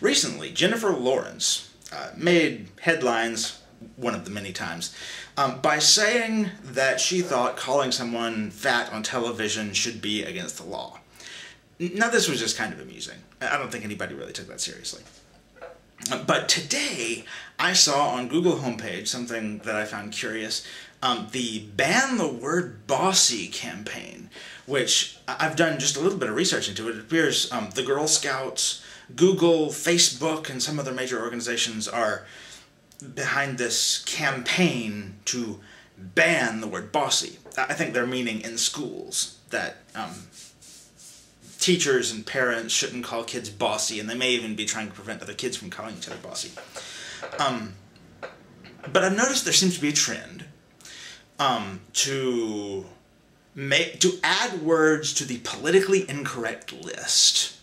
Recently, Jennifer Lawrence uh, made headlines, one of the many times, um, by saying that she thought calling someone fat on television should be against the law. Now, this was just kind of amusing. I don't think anybody really took that seriously. But today, I saw on Google homepage something that I found curious um, the Ban the Word Bossy campaign, which I've done just a little bit of research into. It appears um, the Girl Scouts, Google, Facebook, and some other major organizations are behind this campaign to ban the word bossy. I think they're meaning in schools that um, teachers and parents shouldn't call kids bossy, and they may even be trying to prevent other kids from calling each other bossy. Um, but I've noticed there seems to be a trend um, to make to add words to the politically incorrect list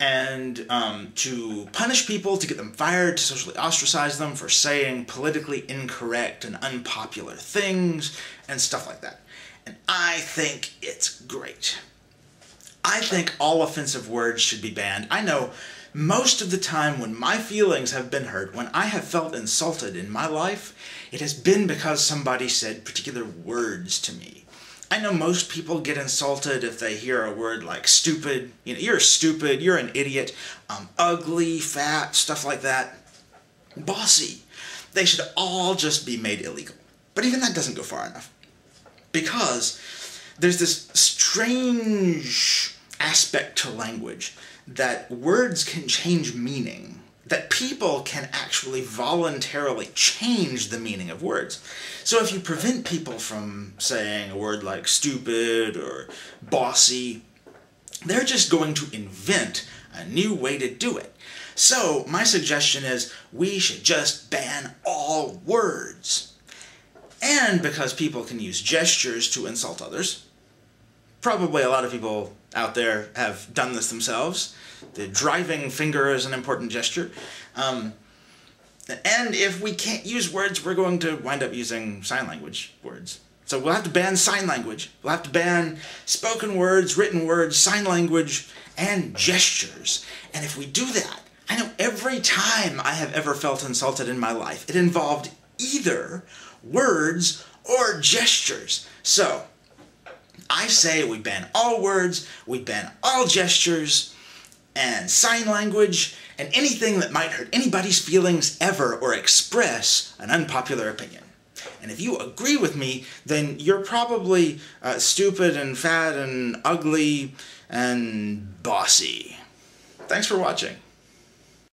and um, to punish people, to get them fired, to socially ostracize them for saying politically incorrect and unpopular things, and stuff like that. And I think it's great. I think all offensive words should be banned. I know most of the time when my feelings have been hurt, when I have felt insulted in my life, it has been because somebody said particular words to me. I know most people get insulted if they hear a word like stupid. You know, you're stupid, you're an idiot, um, ugly, fat, stuff like that. Bossy. They should all just be made illegal. But even that doesn't go far enough. Because there's this strange aspect to language that words can change meaning that people can actually voluntarily change the meaning of words. So if you prevent people from saying a word like stupid or bossy, they're just going to invent a new way to do it. So my suggestion is we should just ban all words. And because people can use gestures to insult others, probably a lot of people out there have done this themselves. The driving finger is an important gesture. Um, and if we can't use words, we're going to wind up using sign language words. So we'll have to ban sign language. We'll have to ban spoken words, written words, sign language, and gestures. And if we do that, I know every time I have ever felt insulted in my life, it involved either words or gestures. So, I say we ban all words, we ban all gestures, and sign language, and anything that might hurt anybody's feelings ever or express an unpopular opinion. And if you agree with me, then you're probably uh, stupid and fat and ugly and bossy. Thanks for watching.